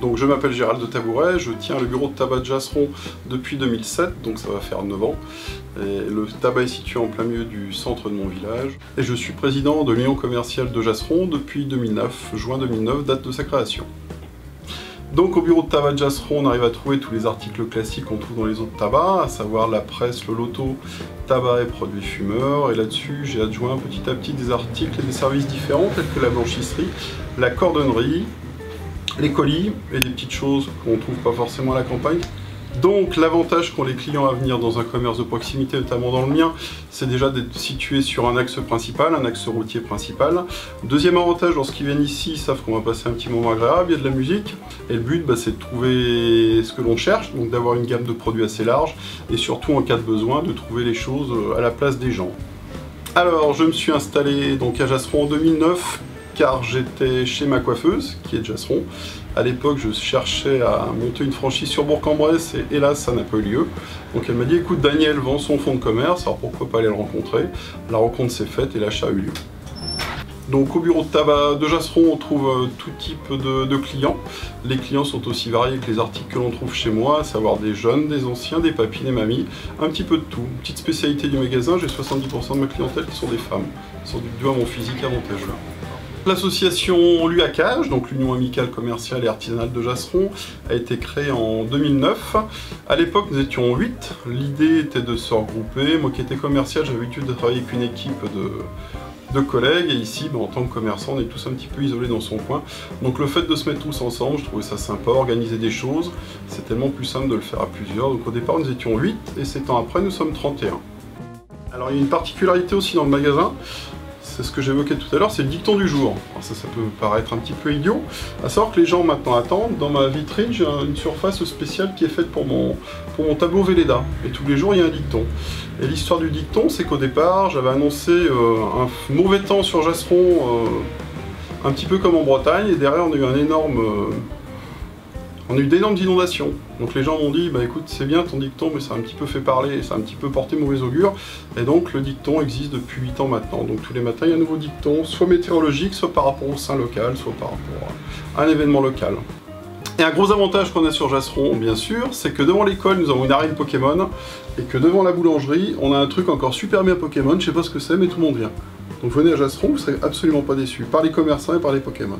Donc je m'appelle Gérald de Tabouret, je tiens le bureau de tabac de Jasseron depuis 2007, donc ça va faire 9 ans. Le tabac est situé en plein milieu du centre de mon village. Et je suis président de l'Union commerciale de Jasseron depuis 2009, juin 2009, date de sa création. Donc au bureau de tabac de Jasseron, on arrive à trouver tous les articles classiques qu'on trouve dans les autres tabacs, à savoir la presse, le loto, tabac et produits fumeurs. Et là-dessus, j'ai adjoint petit à petit des articles et des services différents, tels que la blanchisserie, la cordonnerie, les colis et des petites choses qu'on ne trouve pas forcément à la campagne. Donc l'avantage qu'ont les clients à venir dans un commerce de proximité, notamment dans le mien, c'est déjà d'être situé sur un axe principal, un axe routier principal. Deuxième avantage, lorsqu'ils viennent ici, ils savent qu'on va passer un petit moment agréable, il y a de la musique. Et le but, bah, c'est de trouver ce que l'on cherche, donc d'avoir une gamme de produits assez large, et surtout en cas de besoin, de trouver les choses euh, à la place des gens. Alors, je me suis installé donc à Jasseron en 2009, car j'étais chez ma coiffeuse, qui est Jasseron. À l'époque, je cherchais à monter une franchise sur Bourg-en-Bresse et hélas, ça n'a pas eu lieu. Donc elle m'a dit, écoute, Daniel vend son fonds de commerce, alors pourquoi pas aller le rencontrer? La rencontre s'est faite et l'achat a eu lieu. Donc au bureau de tabac de Jasseron, on trouve euh, tout type de, clients. Les clients sont aussi variés que les articles que l'on trouve chez moi, à savoir des jeunes, des anciens, des papis, des mamies, un petit peu de tout. Petite spécialité du magasin, j'ai 70% de ma clientèle qui sont des femmes, sans doute dû à mon physique avantageux. L'association l'UACAGE, donc l'Union amicale commerciale et artisanale de Jasseron, a été créée en 2009. À l'époque, nous étions 8. L'idée était de se regrouper. Moi qui étais commercial, j'avais l'habitude de travailler avec une équipe de, collègues. Et ici, ben, en tant que commerçant, on est tous un petit peu isolés dans son coin. Donc le fait de se mettre tous ensemble, je trouvais ça sympa, organiser des choses. C'est tellement plus simple de le faire à plusieurs. Donc au départ, nous étions 8 et 7 ans après, nous sommes 31. Alors il y a une particularité aussi dans le magasin, c'est ce que j'évoquais tout à l'heure, c'est le dicton du jour. ça, ça peut paraître un petit peu idiot, à savoir que les gens maintenant attendent, dans ma vitrine, j'ai une surface spéciale qui est faite pour mon, pour mon tableau Véleda, et tous les jours il y a un dicton. Et l'histoire du dicton, c'est qu'au départ, j'avais annoncé euh, un mauvais temps sur Jasseron, euh, un petit peu comme en Bretagne, et derrière on a eu un énorme... Euh, on a eu d'énormes inondations. Donc les gens m'ont dit, bah écoute, c'est bien ton dicton, mais ça a un petit peu fait parler, ça a un petit peu porté mauvais augure. Et donc le dicton existe depuis 8 ans maintenant. Donc tous les matins, il y a un nouveau dicton, soit météorologique, soit par rapport au sein local, soit par rapport à un événement local. Et un gros avantage qu'on a sur Jasseron, bien sûr, c'est que devant l'école, nous avons une arène Pokémon, et que devant la boulangerie, on a un truc encore super bien Pokémon, je sais pas ce que c'est, mais tout le monde vient. Donc venez à Jasseron, vous serez absolument pas déçus, par les commerçants et par les Pokémon.